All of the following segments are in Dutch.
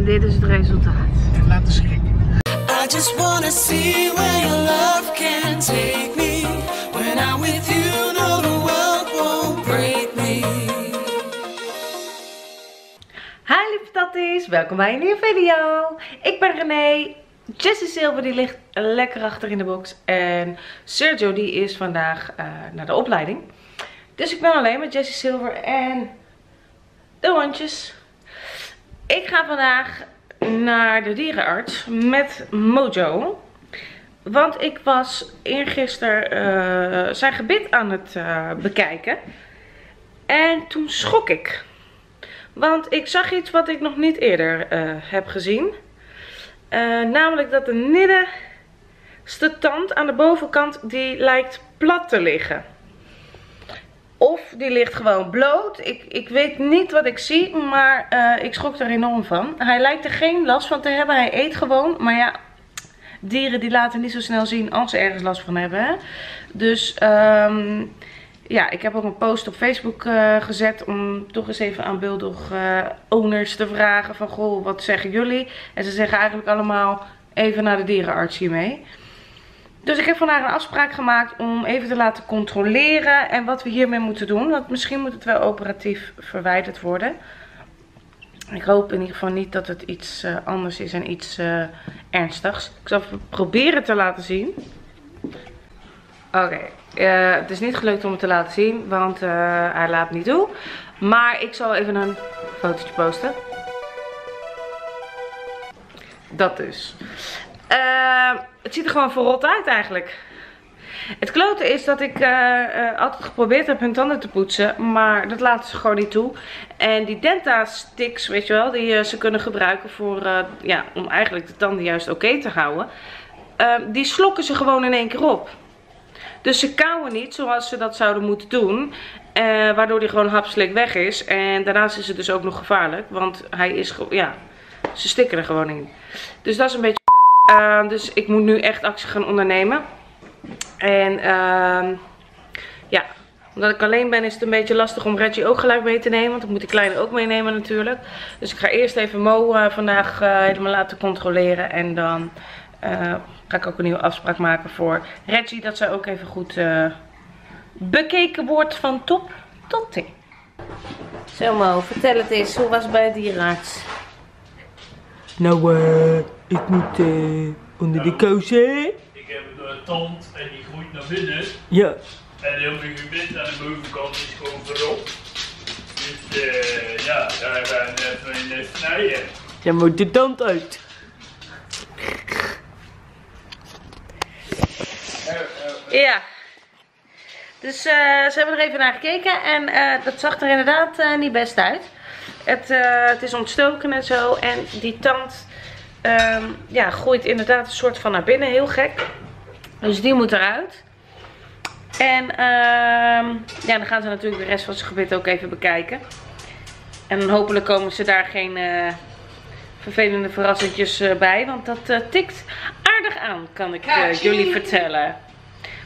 En dit is het resultaat. En laten schrikken. I just wanna see where your love can take me. When I'm with you, no, the world won't break me. Hi lieve tatties, welkom bij een nieuwe video. Ik ben René. Jessie Silver die ligt lekker achter in de box. En Sergio die is vandaag eh, naar de opleiding. Dus ik ben alleen met Jessie Silver en de hondjes. Ik ga vandaag naar de dierenarts met Mojo. Want ik was eergisteren uh, zijn gebit aan het uh, bekijken. En toen schrok ik. Want ik zag iets wat ik nog niet eerder uh, heb gezien. namelijk dat de middenste tand aan de bovenkant die lijkt plat te liggen. Of die ligt gewoon bloot. Ik, ik weet niet wat ik zie, maar uh, ik schrok er enorm van. Hij lijkt er geen last van te hebben. Hij eet gewoon. Maar ja, dieren die laten niet zo snel zien als ze ergens last van hebben. Dus um, ja, ik heb ook een post op Facebook uh, gezet om toch eens even aan Bulldog uh, owners te vragen van goh, wat zeggen jullie? En ze zeggen eigenlijk allemaal even naar de dierenarts hiermee. Dus ik heb vandaag een afspraak gemaakt om even te laten controleren en wat we hiermee moeten doen. Want misschien moet het wel operatief verwijderd worden. Ik hoop in ieder geval niet dat het iets uh, anders is en iets uh, ernstigs. Ik zal het proberen te laten zien. Oké, uh, het is niet gelukt om het te laten zien, want hij laat niet toe. Maar ik zal even een fotootje posten. Dat dus. Uh, het ziet er gewoon verrot uit eigenlijk. Het klote is dat ik uh, altijd geprobeerd heb hun tanden te poetsen. Maar dat laten ze gewoon niet toe. En die Denta sticks, weet je wel, die ze kunnen gebruiken voor, ja, om eigenlijk de tanden juist oké te houden. die slokken ze gewoon in één keer op. Dus ze kauwen niet zoals ze dat zouden moeten doen. waardoor die gewoon hapslik weg is. En daarnaast is het dus ook nog gevaarlijk. Want hij is, ja, ze stikken er gewoon in. Dus dat is een beetje... Uh, dus ik moet nu echt actie gaan ondernemen. En uh, ja, omdat ik alleen ben is het een beetje lastig om Reggie ook gelijk mee te nemen. Want ik moet die kleine ook meenemen natuurlijk. Dus ik ga eerst even Mo uh, vandaag uh, helemaal laten controleren. En dan uh, ga ik ook een nieuwe afspraak maken voor Reggie. Dat zij ook even goed bekeken wordt van top tot teen. Zo Mo, vertel het eens. Hoe was het bij de dierenarts? Nou, eh, ik moet uh, onder de kousen. Ik heb een tand en die groeit naar binnen. Ja. En heel mijn gebit aan de bovenkant is gewoon verrot. Dus uh, ja, daar gaan we even in snijden. Ja, moet de tand uit. Ja. Dus ze hebben er even naar gekeken en dat zag er inderdaad niet best uit. Het, uh, het is ontstoken en zo. En die tand um, ja, groeit inderdaad een soort van naar binnen. Heel gek. Dus die moet eruit. En uh, ja, dan gaan ze natuurlijk de rest van zijn gebit ook even bekijken. En hopelijk komen ze daar geen uh, vervelende verrassingjes uh, bij. Want dat tikt aardig aan, kan ik jullie vertellen.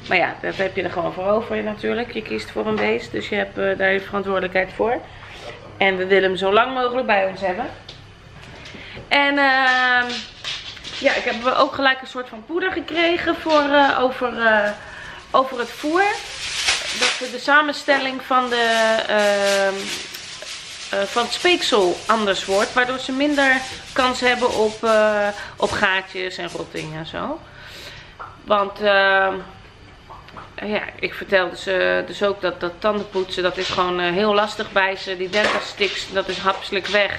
Maar ja, dat heb je er gewoon voor over natuurlijk. Je kiest voor een beest, dus je hebt daar je verantwoordelijkheid voor. En we willen hem zo lang mogelijk bij ons hebben. En uh, ja, ik heb ook gelijk een soort van poeder gekregen voor, uh, over, uh, over het voer. Dat de samenstelling van, de, uh, van het speeksel anders wordt. Waardoor ze minder kans hebben op, op gaatjes en rottingen en zo. Want ehm, ja, ik vertelde ze dus ook dat dat tandenpoetsen, dat is gewoon uh, heel lastig bij ze. Die dentasticks, dat is hapselijk weg.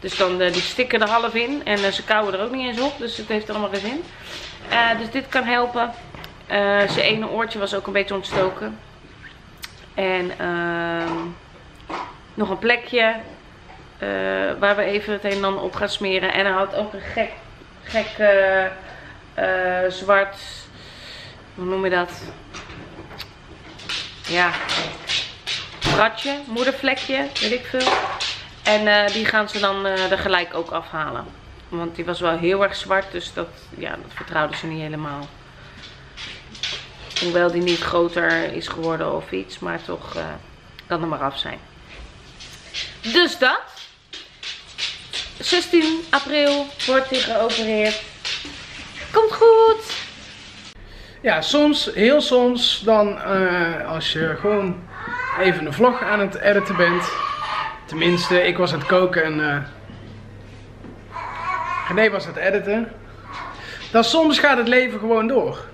Dus dan uh, die stikken er half in en uh, ze kauwen er ook niet eens op. Dus het heeft allemaal geen zin. dus dit kan helpen. zijn ene oortje was ook een beetje ontstoken. En ehm, nog een plekje waar we even het een en ander op gaan smeren. En hij had ook een gek, gek zwart, hoe noem je dat? Ja, bratje, moedervlekje, weet ik veel. En uh, die gaan ze dan uh, er gelijk ook afhalen. Want die was wel heel erg zwart, dus dat, ja, dat vertrouwden ze niet helemaal. Hoewel die niet groter is geworden of iets, maar toch uh, kan er maar af zijn. Dus dat. 16 april wordt hij geopereerd. Komt goed. Ja, soms, heel soms, dan eh, als je gewoon even een vlog aan het editen bent. Tenminste, ik was aan het koken en eh René was aan het editen. Dan soms gaat het leven gewoon door.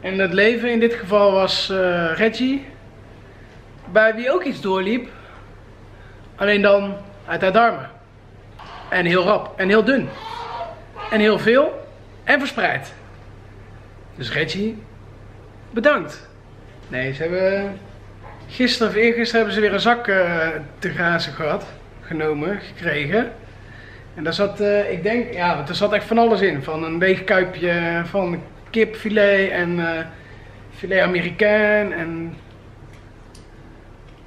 En het leven in dit geval was eh, Reggie. Bij wie ook iets doorliep. Alleen dan uit haar darmen. En heel rap. En heel dun. En heel veel. En verspreid. Dus Reggie, bedankt. Nee, ze hebben gisteren of eergisteren hebben ze weer een zak eh, te grazen gehad, genomen, gekregen. En daar zat, eh, ik denk, ja, er zat echt van alles in. Van een weegkuipje van kipfilet en eh, filet américain en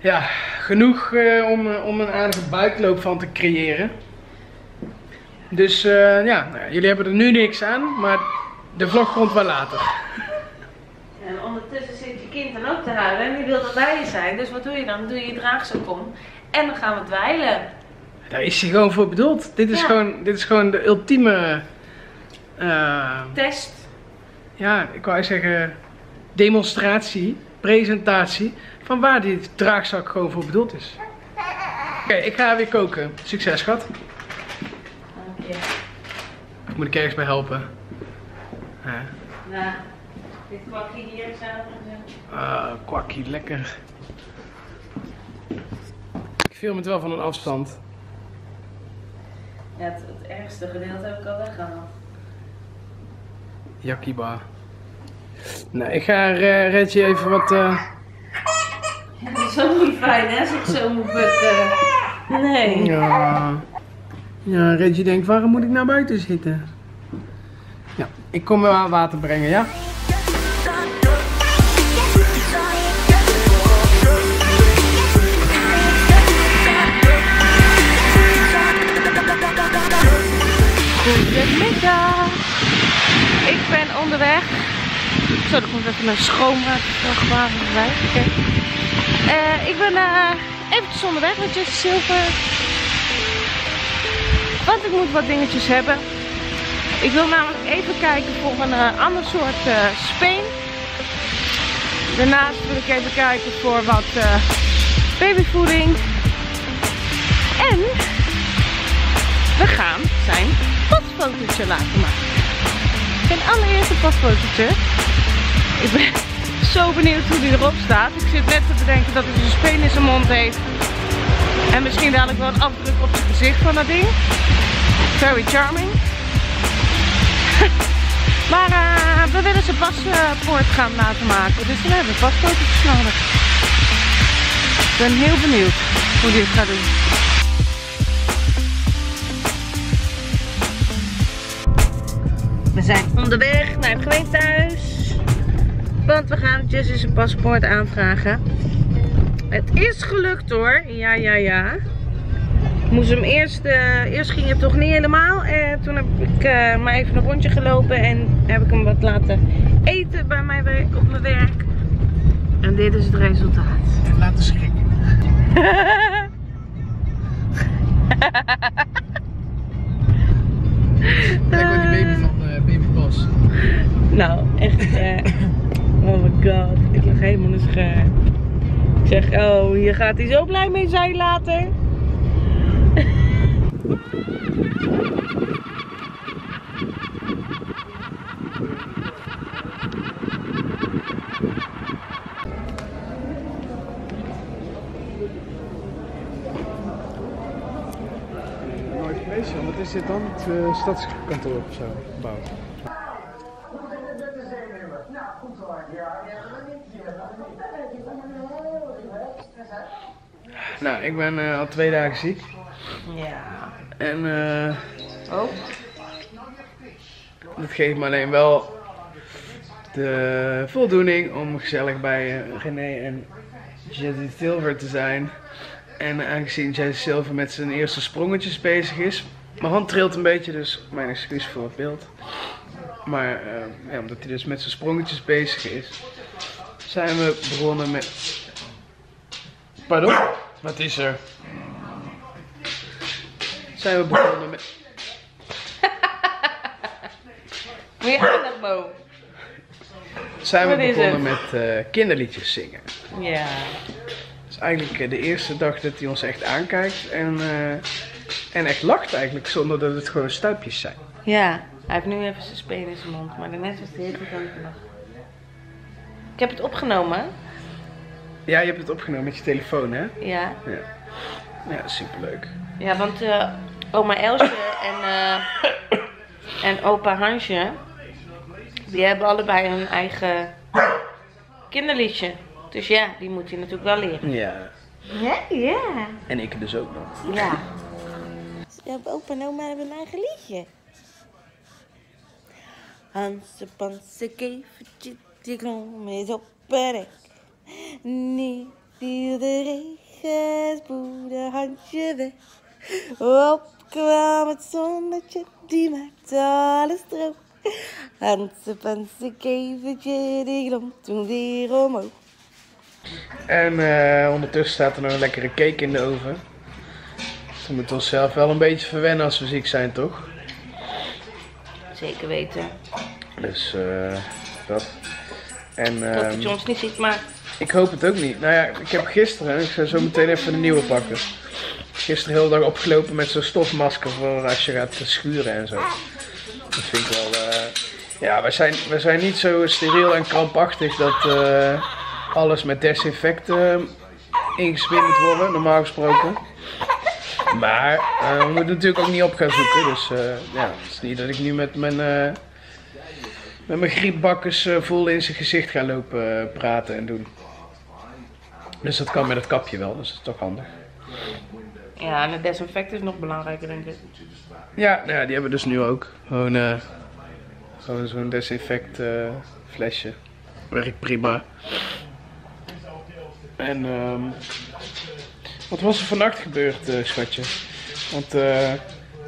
ja, genoeg eh, om, eh, om een aardige buikloop van te creëren. Dus eh, ja, nou, jullie hebben er nu niks aan, maar de vlog komt wel later. En ondertussen zit je kind dan ook te huilen en die wil je zijn. Dus wat doe je dan? Dan doe je je draagzak om en dan gaan we dweilen. Daar is hij gewoon voor bedoeld. Dit is, Ja. gewoon, dit is gewoon de ultieme, eh, Test. ja, ik wou zeggen, demonstratie, presentatie van waar die draagzak gewoon voor bedoeld is. Oké, ik ga weer koken. Succes, schat. Dank je. Of moet ik ergens bij helpen? Nou, dit kwakje hier zelf. Ah, kwakkie, lekker. Ik film het wel van een afstand. Ja, het, het ergste gedeelte heb ik al weggehaald. Yakiba. Nou, ik ga uh, Reggie even wat... eh, Ja, dat is ook niet fijn hè, als ik zo moet bukken. Nee. Ja. Ja, Reggie denkt, waarom moet ik naar buiten zitten? Ik kom wel aan water brengen, ja? Goedemiddag. Ik ben onderweg. Zo, er komt even een schoonmaakvrachtwagen bij. Oké. Eh, ik ben eh eventjes onderweg met Jesse Silver. Want ik moet wat dingetjes hebben. Ik wil namelijk even kijken voor een eh, ander soort eh, speen. Daarnaast wil ik even kijken voor wat eh, babyvoeding. En we gaan zijn pasfotootje laten maken. Zijn allereerste pasfotootje. Ik ben zo benieuwd hoe die erop staat. Ik zit net te bedenken dat hij een speen in zijn mond heeft. En misschien dadelijk wel een afdruk op zijn gezicht van dat ding. Very charming. Maar eh, we willen zijn paspoort gaan laten maken. Dus dan hebben we pasfotootjes nodig. Ik ben heel benieuwd hoe die het gaat doen. We zijn onderweg naar het gemeentehuis. Want we gaan Jessie zijn paspoort aanvragen. Het is gelukt hoor. Ja, ja, ja. Ik moest hem eerst, eh, eerst ging het toch niet helemaal. En toen heb ik eh, maar even een rondje gelopen en heb ik hem wat laten eten bij mijn werk, op mijn werk. En dit is het resultaat. En laten schrikken. Kijk wat die baby van uh, Baby Bos. Nou, echt. eh, oh my god. Ik lig helemaal in de scherm. Ik zeg, oh, hier gaat hij zo blij mee zijn later. Wat is dit dan? Het uh, stadskantoor of zo gebouwd. Nou, ik ben eh, al twee dagen ziek. Ja. En eh Oh. dat geeft me alleen wel de voldoening om gezellig bij eh, René en Jesse Silver te zijn. En aangezien Jesse Silver met zijn eerste sprongetjes bezig is. Mijn hand trilt een beetje, dus mijn excuus voor het beeld. Maar eh, ja, omdat hij dus met zijn sprongetjes bezig is, zijn we begonnen met. Pardon? Wat is er? Zijn we begonnen met... Meer aandacht, Mo. Zijn we begonnen met eh, kinderliedjes zingen. Ja. Het is eigenlijk eh, de eerste dag dat hij ons echt aankijkt en, eh, en echt lacht eigenlijk, zonder dat het gewoon stuipjes zijn. Ja, hij heeft nu even zijn speen in zijn mond, maar daarnet was hij heel goed aan het lachen. Ik heb het opgenomen. Ja, je hebt het opgenomen met je telefoon, hè? Ja. Ja, superleuk. Ja, want oma Elsje en, eh, en opa Hansje, die hebben allebei hun eigen kinderliedje. Dus ja, die moet je natuurlijk wel leren. Ja, Ja, ja. en ik dus ook nog. Ja. Opa en oma hebben een eigen liedje. Hanse panse kevertje, die klom is op het rek. Niet viel de regen, spoedde Hansje weg. Op kwam het zonnetje, die maakte alles droog. Hanse panse kevertje, die klom toen weer omhoog. En eh, ondertussen staat er nog een lekkere cake in de oven. Dus we moeten onszelf wel een beetje verwennen als we ziek zijn, toch? Zeker weten. Dus eh, dat. En Ik hoop dat ehm, je ons niet ziet, maar ik hoop het ook niet. Nou ja, ik heb gisteren, ik ga zo meteen even een nieuwe pakken. Gisteren heel dag opgelopen met zo'n stofmasker voor als je gaat schuren en zo. Dat vind ik wel. eh, ja, wij zijn, wij zijn niet zo steriel en krampachtig dat eh, alles met desinfect eh, ingesmeerd moet worden, normaal gesproken. Maar eh, we moeten natuurlijk ook niet op gaan zoeken. Dus eh, ja, het is niet dat ik nu met mijn, eh, met mijn griepbakkers eh, vol in zijn gezicht ga lopen eh, praten en doen. Dus dat kan met het kapje wel, dus dat is toch handig. Ja, en het desinfect is nog belangrijker, denk ik. Ja, nou ja die hebben we dus nu ook. Gewoon, eh, gewoon zo'n desinfect eh, flesje. Werkt prima. En ehm, wat was er vannacht gebeurd, eh, schatje? Want eh,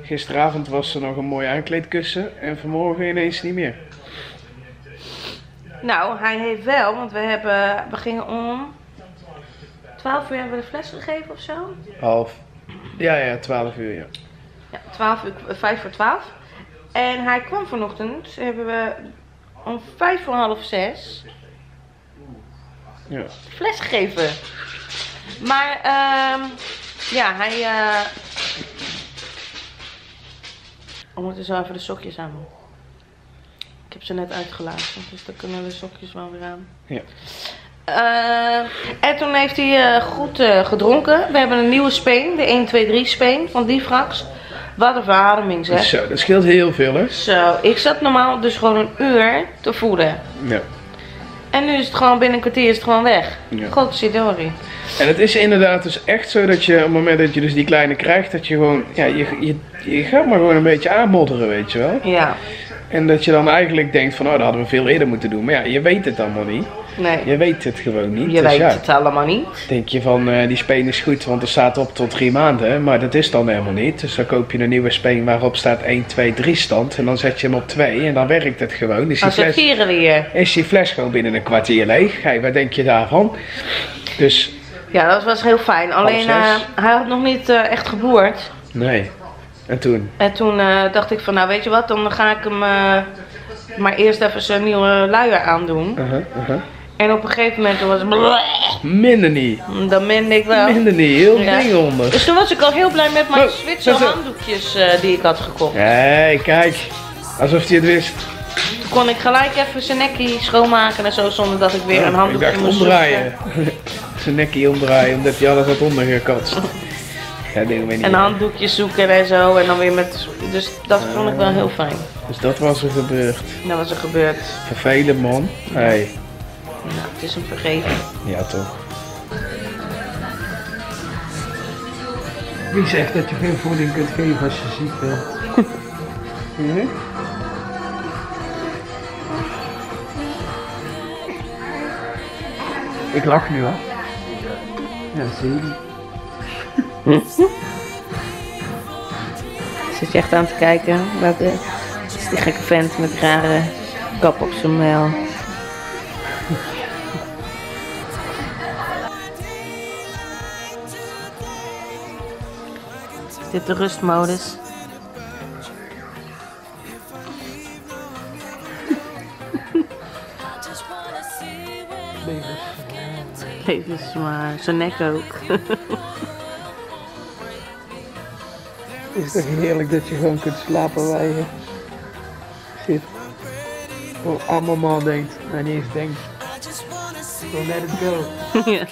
gisteravond was er nog een mooi aankleedkussen en vanmorgen ineens niet meer. Nou, hij heeft wel, want we hebben, we gingen om 12 uur hebben we de fles gegeven of zo. Half. Ja, ja, 12 uur, ja. Ja, 12 uur, 5 voor 12. En hij kwam vanochtend, hebben we om 5 voor half 6 ja. fles gegeven. Maar, ehm ja, hij. eh We moeten zo even de sokjes aan doen. Ik heb ze net uitgelaten, dus dan kunnen de sokjes wel weer aan. Ja. Eh, en toen heeft hij eh, goed eh, gedronken. We hebben een nieuwe speen, de 1, 2, 3 speen van Difrax. Wat een verademing zeg. Zo, dat scheelt heel veel, hè? Zo, ik zat normaal dus gewoon een uur te voeden. Ja. En nu is het gewoon binnen een kwartier is het gewoon weg. Ja. En het is inderdaad dus echt zo dat je op het moment dat je dus die kleine krijgt, dat je gewoon, ja, je, je, je gaat maar gewoon een beetje aanmodderen, weet je wel. Ja, En dat je dan eigenlijk denkt van, oh, dat hadden we veel eerder moeten doen. Maar ja, je weet het allemaal niet. Nee. Je weet het gewoon niet. Je dus weet ja, het allemaal niet. denk je van, eh, die speen is goed, want er staat op tot drie maanden. Maar dat is dan helemaal niet. Dus dan koop je een nieuwe speen waarop staat 1, 2, 3 stand. En dan zet je hem op 2 en dan werkt het gewoon. Is Als we fles, weer. is die fles gewoon binnen een kwartier leeg. Hey, wat denk je daarvan? Dus, Ja, dat was heel fijn. Alleen eh, hij had nog niet eh, echt geboerd. nee. En toen? En toen dacht ik van, nou weet je wat, dan ga ik hem maar eerst even zijn nieuwe luier aandoen. Uh-huh. En op een gegeven moment was het... Minder niet. Dan mende ik wel. Minder niet. Heel Ja. ding onder. Dus toen was ik al heel blij met mijn Oh, Zwitser handdoekjes eh, die ik had gekocht. Hé, kijk. Alsof hij het wist. Toen kon ik gelijk even zijn nekkie schoonmaken en zo, zonder dat ik weer een ik handdoek dacht in moest omdraaien. Zijn nekje omdraaien, omdat hij alles had ondergekatst. Ja. En handdoekjes zoeken en zo. En dan weer met. Dus dat vond ik wel heel fijn. Dus dat was er gebeurd. Dat was er gebeurd. Vervelend man. Hey. Nou, het is hem vergeten. Ja toch. Wie zegt dat je geen voeding kunt geven als je ziek bent? Hm? Ik lach nu hoor. Ja, zie je. Zit je echt aan te kijken? Wat eh, is die gekke vent met rare kap op zijn mel? Zit de rustmodus. Leven is maar zijn nek ook. Is toch heerlijk dat je gewoon kunt slapen waar je zit. Gewoon allemaal denkt. En niet eens denkt. Gewoon let it go. ja.